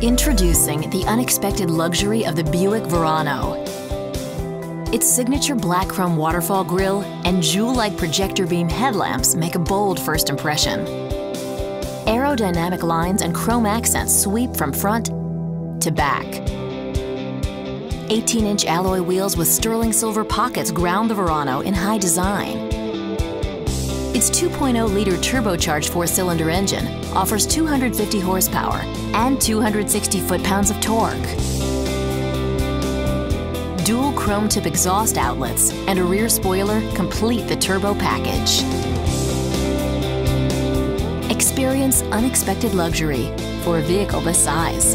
Introducing the unexpected luxury of the Buick Verano. Its signature black chrome waterfall grille and jewel-like projector beam headlamps make a bold first impression. Aerodynamic lines and chrome accents sweep from front to back. 18-inch alloy wheels with sterling silver pockets ground the Verano in high design. Its 2.0-liter turbocharged four-cylinder engine offers 250 horsepower and 260 foot-pounds of torque. Dual chrome tip exhaust outlets and a rear spoiler complete the turbo package. Experience unexpected luxury for a vehicle this size.